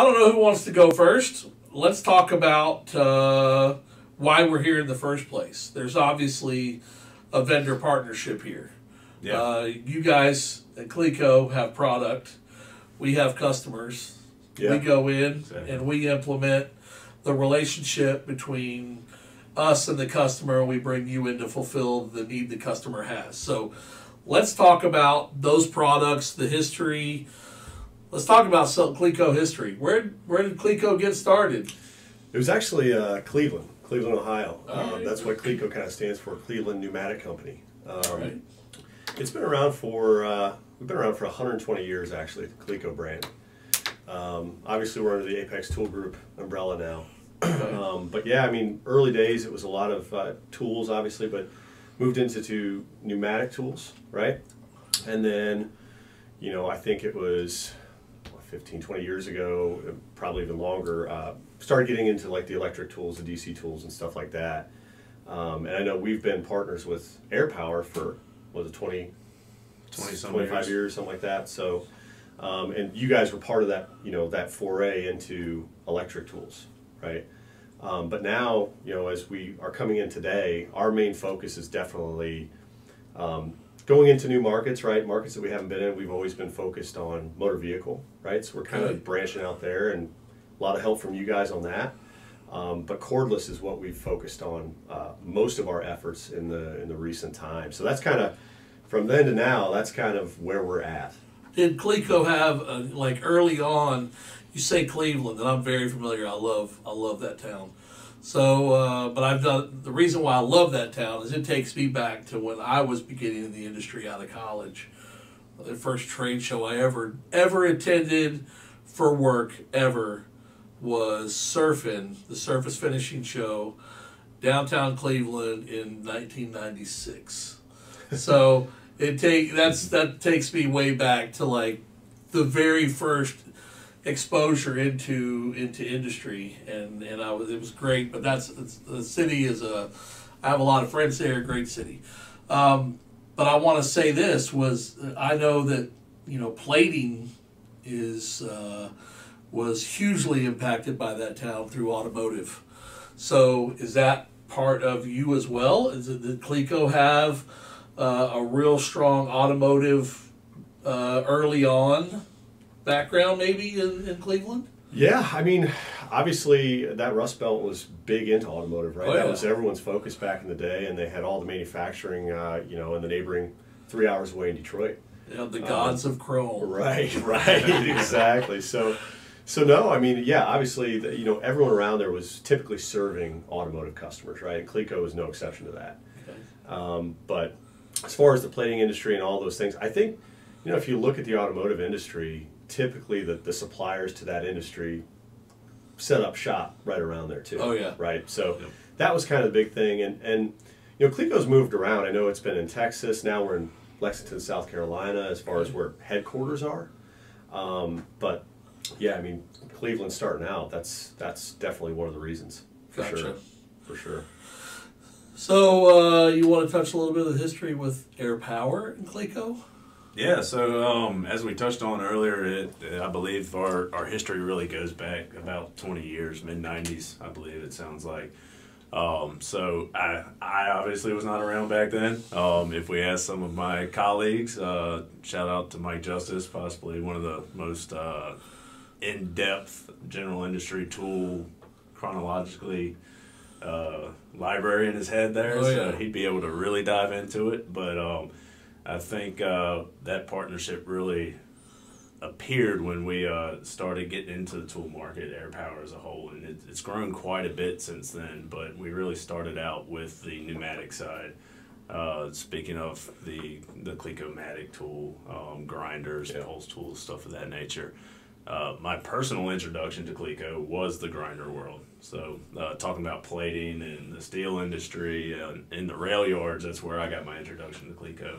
I don't know who wants to go first. Let's talk about uh, why we're here in the first place. There's obviously a vendor partnership here. Yeah. Uh, you guys at Cleco have product. We have customers. Yeah. We go in Exactly. and we implement the relationship between us and the customer. We bring you in to fulfill the need the customer has. So let's talk about those products, the history. Let's talk about some Cleco history. Where where did Cleco get started? It was actually uh, Cleveland, Cleveland, Ohio. All Um, right. that's what Cleco kind of stands for, Cleveland Pneumatic Company. Um, Right. It's been around for uh, we've been around for 120 years actually. The Cleco brand. Um, obviously, we're under the Apex Tool Group umbrella now. um, but yeah, I mean, early days it was a lot of uh, tools, obviously, but moved into to pneumatic tools, right? And then, you know, I think it was 15, 20 years ago, probably even longer, uh, started getting into like the electric tools, the DC tools, and stuff like that. Um, and I know we've been partners with Air Power for was it 20, 20 some 25 years. years, something like that. So, um, and you guys were part of that, you know, that foray into electric tools, right? Um, but now, you know, as we are coming in today, our main focus is definitely um, going into new markets, right? Markets that we haven't been in. We've always been focused on motor vehicle, right? So we're kind Good. of branching out there, and a lot of help from you guys on that. Um, but cordless is what we've focused on uh, most of our efforts in the in the recent time. So that's kind of from then to now. That's kind of where we're at. Did Cleco have uh, like early on? You say Cleveland, and I'm very familiar. I love I love that town. So, uh, but I've done the reason why I love that town is it takes me back to when I was beginning in the industry out of college. The first trade show I ever ever attended for work ever was surfing the surface finishing show downtown Cleveland in 1996. So it take that's that takes me way back to like the very first exposure into into industry. And and I was it was great but that's the city is a I have a lot of friends there great city. Um, but I want to say this was I know that you know plating is uh, was hugely impacted by that town through automotive. So is that part of you as well? Is it did Cleco have uh, a real strong automotive uh, early on background maybe in, in Cleveland? Yeah, I mean, obviously that Rust Belt was big into automotive, right? Oh, That was everyone's focus back in the day, and they had all the manufacturing, uh, you know, in the neighboring three hours away in Detroit. Know, the gods of chrome. Right, right, exactly. So, so no, I mean, yeah, obviously, the, you know, everyone around there was typically serving automotive customers, right? And Cleco was no exception to that. Okay. Um, but as far as the plating industry and all those things, I think, you know, if you look at the automotive industry, typically the, the suppliers to that industry set up shop right around there too. Oh, yeah. Right. So Yep. that was kind of the big thing. And, and, you know, Cleco's moved around. I know it's been in Texas. Now we're in Lexington, South Carolina, as far as where headquarters are. Um, but yeah, I mean, Cleveland starting out, that's, that's definitely one of the reasons. For Gotcha. sure. For sure. So uh, you want to touch a little bit of the history with Air Power in Cleco? Yeah, so um, as we touched on earlier, it, I believe our, our history really goes back about 20 years, mid 90s, I believe it sounds like. Um, so I, I obviously was not around back then. Um, if we ask some of my colleagues, uh, shout out to Mike Justice, possibly one of the most uh, in depth general industry tool chronologically uh, library in his head there. Oh, so yeah. he'd be able to really dive into it. But um, I think uh, that partnership really appeared when we uh, started getting into the tool market, air power as a whole, and it, it's grown quite a bit since then. But we really started out with the pneumatic side. Uh, speaking of the the Clicomatic tool, um, grinders, Yeah. pulse tools, stuff of that nature. Uh, my personal introduction to Cleco was the grinder world. So, uh, talking about plating and the steel industry and in the rail yards, that's where I got my introduction to Cleco.